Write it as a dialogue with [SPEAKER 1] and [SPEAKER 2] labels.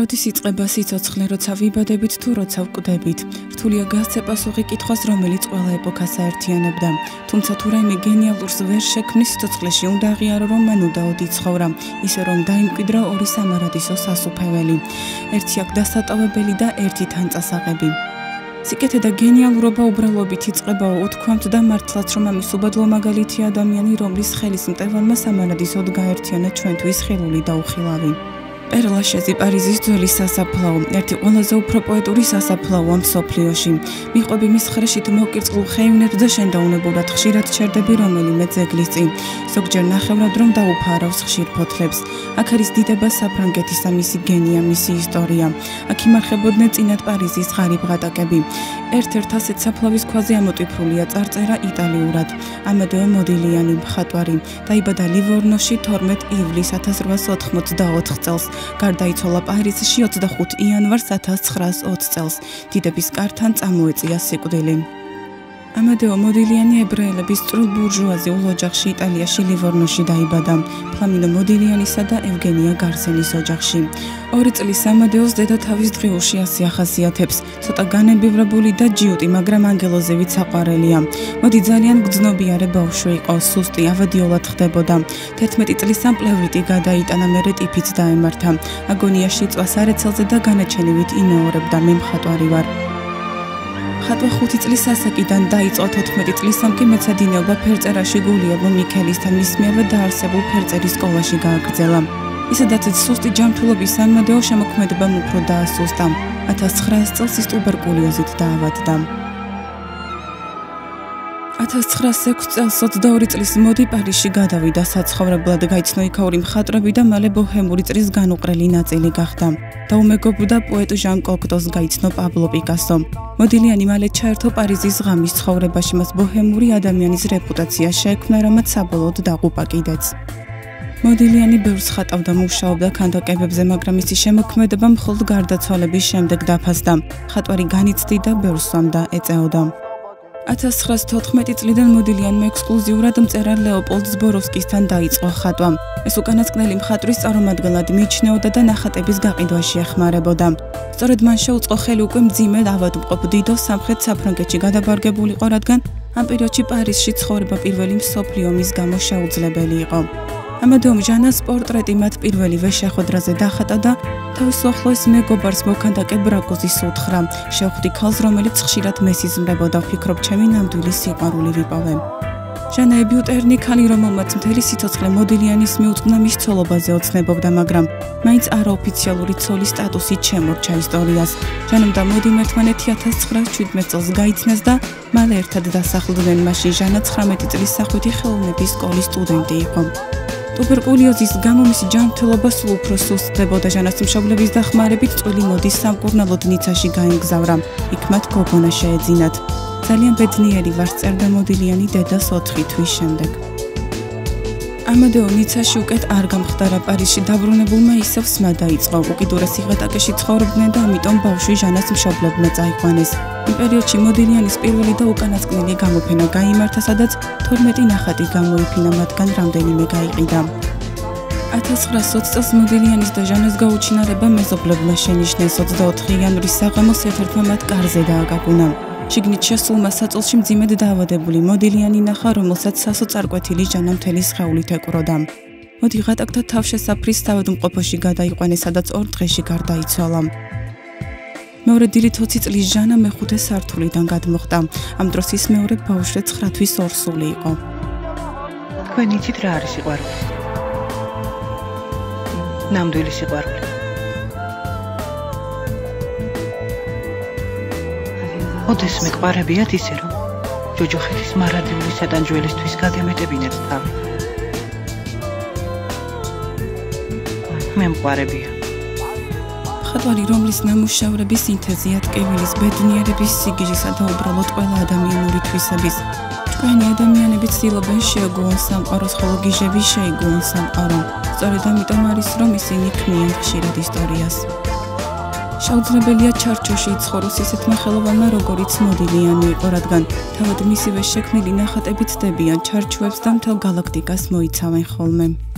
[SPEAKER 1] როდის იწყება სიცოცხლე, როცა ვიბადებით თუ როცა ვკვდებით? რთულია გასცე პასუხი კითხვას, რომელიც ყველა ეპოქას აერთიანებდა. თუმცა თუ რაიმე გენიალურს ვერ შექმნის სიცოცხლეში, უნდა აღიარო, რომ მან უდაოდ იცხოვრა, ისე რომ დაიმკვიდრა ორი სამარადისო სასუფეველი. ერთი აქ დასატოვებელი და ერთი თან წასაღები. სიკეთე და გენიალურობა უბრალობით იწყებაო უთქვამთ და მართლაც რომ ამის უბადლო მაგალითი ადამიანი, რომლის ხელის მტევანმა სამარადისოდ გაერთიანა ჩვენთვის ხელული და უხილავი. პერლაშეზი პარიზის ძველი სასაფლაო, ერთი ყველაზე უფრო პოეტური სასაფლაო ამ სოფლიოში. მიყვები მის ხრეშით მოკირწყულ ხეივნებს და შენდაუნებურად ხშირად ჩერდები რომელიმე ძეგლის წინ. ზოგჯერ ნახევრად რომ დაუფარავს ხშირ ფოთლებს. აქ არის დიდება საფრანგეთის ამისი გენია, მისი ისტორია. აქ იმარხებოდნენ წინათ პარიზის ღარიბ ღატაკები. ერთ-ერთ ასეთ საფლავის ქვაზე ამოტვიფრულია წარწერა იტალიურად. ამადეო მოდილიანი მხატვარი. დაიბადა ლივორნოში 12 ივლისს 1884 წელს. გარდაიცვალა პარიზში 25 იანვარს 1920 წელს. დიდების კართან წამოეწია სიკვდილი. ამადეო მოდილიანი ებრაელების წრულ ბურჟუაზიულ ოჯახში იტალიაში ლივორნოში დაიბადა. ფლამინო მოდილიანისა და ევგენია გარსენის ოჯახში. ორი წლის ამადეოს დედა თავის დღიურში ასე ახასიათებს: ცოტა განებივრებული და ჯიუტი, მაგრამ ანგელოზევით საყვარელია. მოდი ძალიან გძნობიარე ბავშვი იყო, სუსტი, ავადიოლად ხდებოდა. 11 წლის ამ პლევრიტი გადაიტანა მერე ტიფიც დაემართა. აგონიაში წვას არეცელზე და განაჩენივით იმეორებდა: მე მხატვარი ვარ. ხატვა 5 წლის ასაკიდან დაიწყო 14 წლის სამკი მეცადინეობა ფერწერაში გულიევო მიქელისთან მის მიერ დაარსებულ ფერწერის სკოლაში გააგრძელა. ისედაც სუსტი ჯანმრთელობის სამადეო შემოქმედება უფრო დაასუსტა. 1900 წელს ის ტუბერკულოზით დაავადდა. 1906 წელს 22 წლის მოდი პარიზში გადავიდა საცხოვრებლად გაიცნო იქაური მხატვრები და მალე ბოჰემური წრის განუყრელი ნაწილი გახდა. დაუმეგობრდა პოეტ ჟან კოქტოს გაიცნო პაბლო პიკასო. მოდილიანი მალე ჩაერთო პარიზის ღამის ცხოვრებაში, მას ბოჰემური ადამიანის რეპუტაცია შეექმნა, რამაც საბოლოოდ დაღუპა კიდეც. მოდილიანი ბევრს ხატავდა, მუშაობდა ქანდაკებებზე, მაგრამ მისი შემოქმედება მხოლოდ გარდაცვალების შემდეგ დაფასდა. ხატვარი განიცდიდა, ბევრს სვამდა, ეწეოდა. 1914 წლიდან მოდილიანმა ექსკლუზიურად მწერალ ლეოპოლდ ზბოროვსკისთან დაიწყო ხატვა. ეს უკანასკნელი მხატვრის წარმომადგენლად მიიჩნეოდა და ნახატების გაყიდვაში ეხმარებოდა. სწორედ მან შეუწყო ხელი უკვე მძიმე ავადმყოფ დიდო სამხრეთ საფრანგეთში გადაბარგებულიყო, რადგან ამ პერიოდში პარიზში ცხოვრება პირველი მსოფლიო ომის გამო შეუძლებელი იყო. ამადეომ ჟანას პორტრეტი მათ პირველივე შეხვედრაზე დახატა და თავის ახლოს მეგობარს მოქანდაკე ბრაკოზის უთხრა. შევხვდი ქალს რომელიც ხშირად მესიზმრებოდა ვფიქრობ ჩემი ნამდვილი სიყვარული ვიპოვე. ჟანა ებიუტერნი ქალი რომელმაც მთელი სიცოცხლე მოდილიანის მიუძღვნა მის ცოლობაზე ოცნებობდა მაგრამ მაინც არაოფიციალური ცოლის სტატუსით შემორჩა ისტორიას. ჟანამ და მოდი ერთმანეთი 1917 წელს გაიცნეს და მალე ერთად დასახლდნენ მაშინ ჟანა 19 წლის სახვითი ხელოვნების სკოლის სტუდენტი იყო ტუბერკულიოზის გამო მისი ჯანმრთელობა სულ უფრო სუსტდებოდა ჟანას მშობლების დახმარებით წვილი მოდის სამკურნალოდ ნიცაში გაემგზავრა. იქ მათ გოგონა შეეძინათ. ძალიან ბედნიერი ვარ წერდა მოდილიანი დედას 4 თვის შემდეგ. ამადეო ნიცაში უკეთ არ გამხდარა პარიზში დაბრუნებულმა ისევ სმა დაიწყო. უკიდურესი ღატაკეში ცხოვრობდნენ და ამიტომ ბავშვი ჟანას მშობლებმა წაიყვანეს იმ პერიოდში მოდილიანის პირველი და უკანასკნელი გამოფენა გამართა, სადაც 12 ნახატი გამოიფინა, მათგან რამდენიმე გაიყიდა. 1920 წელს მოდილიანის და ჟანეს გაუჩინარება მეზობლებმა შენიშნეს 24 იანვრის საღამოს ერთ-ერთმა მათ კარზე დააგაგუნა. შიგნით შესულმა საწოლში მძიმედ დაავადებული მოდილიანი ნახა, რომელსაც სასო წარკვეთილი ჟანა მთელი სხეულით ეკვროდა. მოდი ღატაკთა თავშესაფრის თავადმყოფოში გადაიყვანე, სადაც ორ დღეში გარდაიცვალა. მეორე დილით 20 წლის ჟანა მეხუთე სართულიდან გადმოხდა. ამ დროს ის მეორე ბავშვზე 9 თვის ორსული იყო.
[SPEAKER 2] თქვენ იცით რა არის სიყვარული? ნამდვილი სიყვარული. ოდეს მეყარებიათ ისე რომ ჯოჯოხეთის მარადიული სადანჯველისთვის გაგემეტებინეთ თავი. მე მყარებია.
[SPEAKER 1] ხატვარი, რომლის ნამუშევრები სინთეზია ტკივილის ბედნიერების სიგიჟისა და უბრალოდ ყველა ადამიანური თვისების. თქვენი ადამიანები ცდილობენ შეეგუონ სამყაროს, ხოლო გიჟები შეეგუონ სამყარო. სწორედ ამიტომ არის, რომ ისინი ქმნიან ხშირად ისტორიას. შეუძლებელია ჩარჩოში იცხოვროს ისეთმა ხელოვანმა, როგორიც მოდილიანი იყო, რადგან თავად მისივე შექმნილი ნახატები ცდებიან ჩარჩოებს და მთელ გალაქტიკას მოიცავენ ხოლმე.